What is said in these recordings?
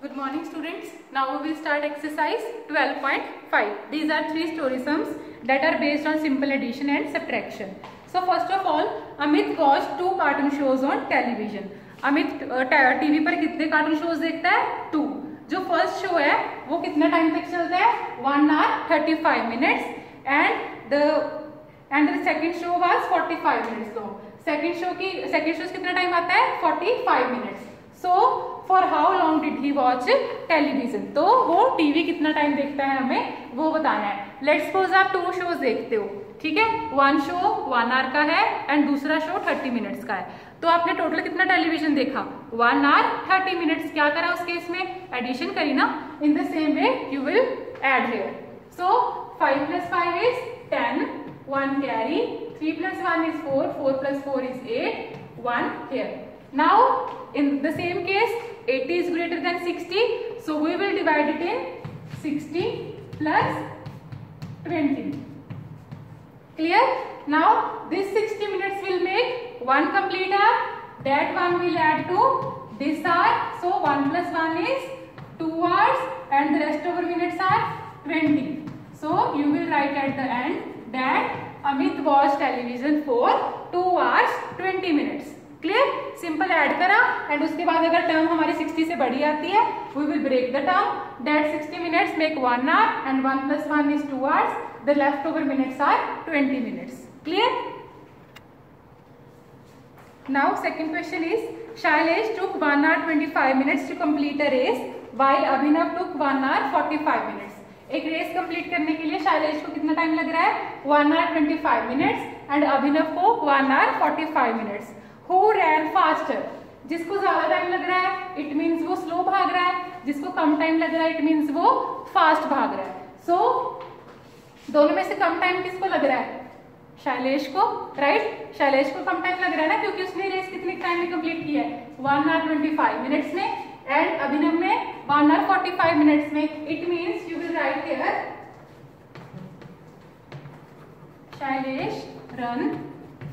Good morning students. Now we will start exercise 12.5. These are three story sums that are based on simple addition and subtraction. So first of all, Amit watched two cartoon shows on television. Amit TV पर कितने cartoon shows देखता है to जो first show है वो कितना time तक चलता है one hour thirty five minutes and the end the second show was forty five minutes long second show की सेकेंड शो कितना टाइम आता है forty five minutes so for how long did he watch television तो वो TV कितना time देखता है हमें? वो बताना है। लेट सपोज़ आप टू शोज़ देखते हो, ठीक है? वन शो वन आवर का है एंड दूसरा शो थर्टी मिनट्स का है। तो आपने टोटल कितना टेलीविज़न देखा? वन आवर थर्टी मिनट्स क्या करा उस केस में? एडिशन करी ना? In the same way you will add here so five plus five is ten one carry three plus one is four four plus four is eight one here Now, in the same case, 80 is greater than 60. So, we will divide it in 60 plus 20. Clear? Now, this 60 minutes will make one complete hour. That one will add to this hour. So, 1 plus 1 is 2 hours and the rest of the minutes are 20. So, you will write at the end that Amit watched television for 2 hours 20 minutes. Clear? Simple add करा and उसके बाद अगर term हमारी 60 से बड़ी आती है we will break the term that 60 minutes make one hour and one plus one is two hours the left over minutes are 20 minutes clear now second question is Shailesh took 1 hour 25 minutes to complete a race, while Abhinav took 1 hour 45 minutes. एक race complete करने के लिए शैलेश को कितना time लग रहा है? One hour twenty five minutes and Abhinav को one hour forty five minutes who ran faster जिसको ज़्यादा टाइम लग रहा है इट मीन्स वो स्लो भाग रहा है। जिसको कम टाइम लग रहा है इट मीन्स वो फास्ट भाग रहा है। सो so, दोनों में से कम टाइम किसको लग रहा है? शैलेश को राइट right? शैलेश को कम टाइम लग रहा है ना क्योंकि उसने रेस कितने टाइम में कंप्लीट किया है? One hour twenty five minutes में एंड अभिनव में one hour forty five minutes में। It means you will write here Shailesh run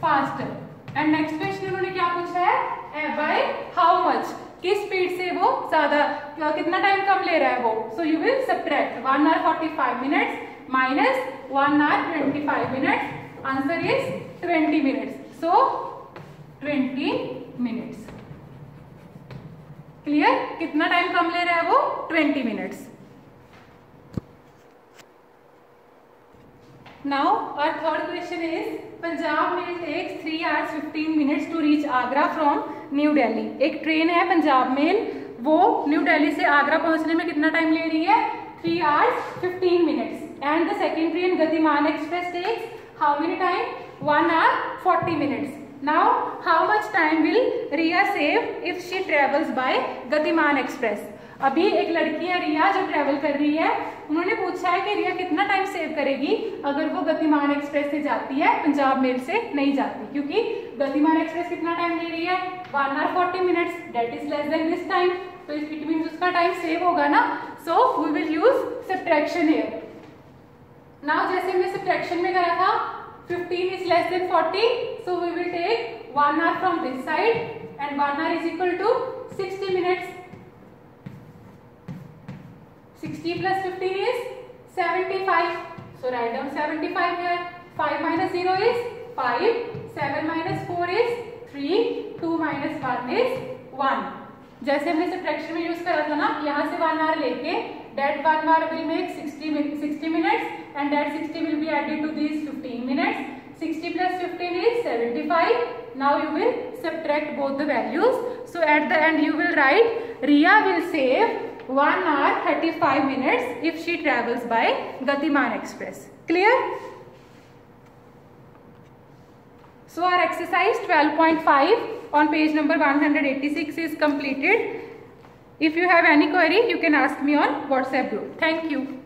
faster and next question उन्होंने क्या पूछा है? बाय हाउ मच किस स्पीड से वो ज़्यादा कितना टाइम कम ले रहा है वो? So you will subtract one hour forty five minutes minus one hour twenty five minutes answer is twenty minutes so twenty minutes clear कितना टाइम कम ले रहा है वो? Twenty minutes now our third question is Punjab में takes three hours fifteen minutes to reach Agra from New Delhi एक train है Punjab mail वो न्यू डेली से आगरा पहुँचने में कितना टाइम ले रही है? Three hours fifteen minutes and the second train Gatiman express takes how many time one are forty minutes now how much time will Riya save if she travels by Gatiman express अभी एक लड़की है रिया जो travel कर रही है। उन्होंने पूछा है कि रिया कितना टाइम सेव करेगी? अगर वो गतिमान एक्सप्रेस से जाती है, पंजाब मेल से नहीं जाती, क्योंकि गतिमान एक्सप्रेस कितना टाइम ले रही है? One hour forty minutes that is less than this time तो इट मीन उसका टाइम सेव होगा ना? So we will use subtraction here now जैसे हमने सब्ट्रैक्शन में करा था 15 is less than 40 so we will take one hour from this side and one hour is equal to 60 minutes 60 plus 15 is 75. So write down 75 here. 5 minus 0 is 5. 7 minus 4 is 3. 2 minus 1 is 1. जैसे हमने subtraction में use करा था ना यहाँ से one hour लेके that one hour will make 60 60 minutes and that 60 will be added to this 15 minutes 60 plus 15 is 75. Now you will subtract both the values. So at the end you will write Ria will save 1 hour 35 minutes if she travels by Gatiman Express. Clear? So our exercise 12.5 on page number 186 is completed. If you have any query, you can ask me on WhatsApp group. Thank you.